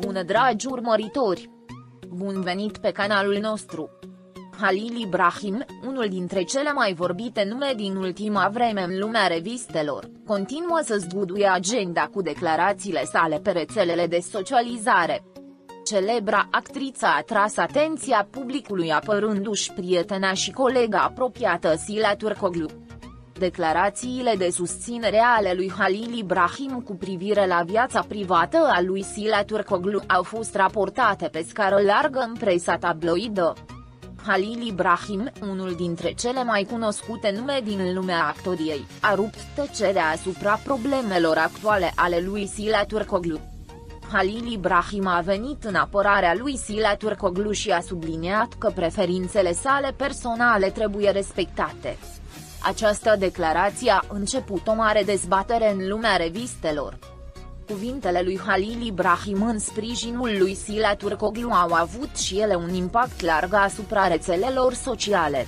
Bună dragi urmăritori! Bun venit pe canalul nostru! Halil Ibrahim, unul dintre cele mai vorbite nume din ultima vreme în lumea revistelor, continuă să zguduie agenda cu declarațiile sale pe rețelele de socializare. Celebra actriță a tras atenția publicului apărându-și prietena și colega apropiată Sila Turcoglu. Declarațiile de susținere ale lui Halil Ibrahim cu privire la viața privată a lui Sila Turcoglu au fost raportate pe scară largă în presa tabloidă. Halil Ibrahim, unul dintre cele mai cunoscute nume din lumea actoriei, a rupt tăcerea asupra problemelor actuale ale lui Sila Turcoglu. Halil Ibrahim a venit în apărarea lui Sila Turcoglu și a subliniat că preferințele sale personale trebuie respectate. Această declarație a început o mare dezbatere în lumea revistelor. Cuvintele lui Halil Ibrahim în sprijinul lui Sila Turcoglu au avut și ele un impact larg asupra rețelelor sociale.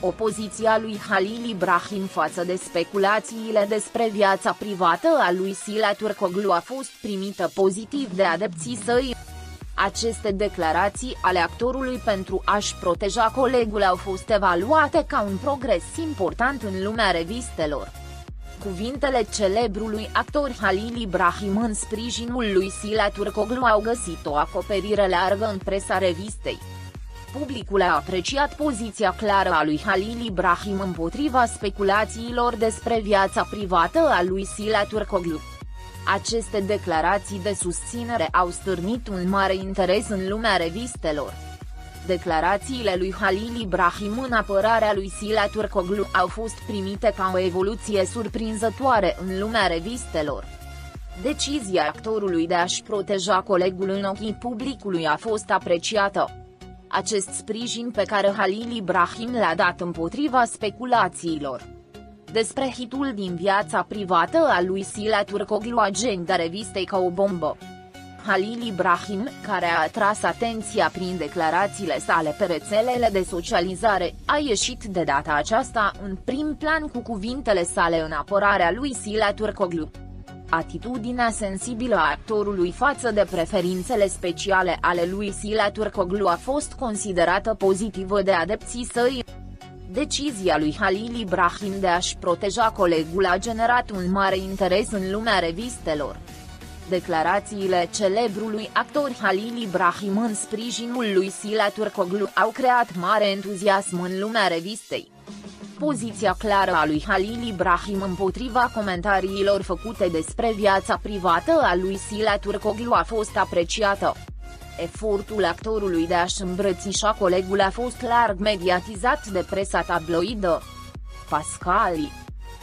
Opoziția lui Halil Ibrahim față de speculațiile despre viața privată a lui Sila Turcoglu a fost primită pozitiv de adepții săi. Aceste declarații ale actorului pentru a-și proteja colegul au fost evaluate ca un progres important în lumea revistelor. Cuvintele celebrului actor Halil Ibrahim în sprijinul lui Sila Turcoglu au găsit o acoperire largă în presa revistei. Publicul a apreciat poziția clară a lui Halil Ibrahim împotriva speculațiilor despre viața privată a lui Sila Turcoglu. Aceste declarații de susținere au stârnit un mare interes în lumea revistelor. Declarațiile lui Halil Ibrahim în apărarea lui Sila Turcoglu au fost primite ca o evoluție surprinzătoare în lumea revistelor. Decizia actorului de a-și proteja colegul în ochii publicului a fost apreciată. Acest sprijin pe care Halil Ibrahim l-a dat împotriva speculațiilor despre hitul din viața privată a lui Sila Turcoglu agenda revistei ca o bombă. Halil Ibrahim, care a atras atenția prin declarațiile sale pe rețelele de socializare, a ieșit de data aceasta în prim plan cu cuvintele sale în apărarea lui Sila Turcoglu. Atitudinea sensibilă a actorului față de preferințele speciale ale lui Sila Turcoglu a fost considerată pozitivă de adepții săi. Decizia lui Halil Ibrahim de a-și proteja colegul a generat un mare interes în lumea revistelor. Declarațiile celebrului actor Halil Ibrahim în sprijinul lui Sila Turcoglu au creat mare entuziasm în lumea revistei. Poziția clară a lui Halil Ibrahim împotriva comentariilor făcute despre viața privată a lui Sila Turcoglu a fost apreciată. Efortul actorului de a-și îmbrățișa colegul a fost larg mediatizat de presa tabloidă. Pascali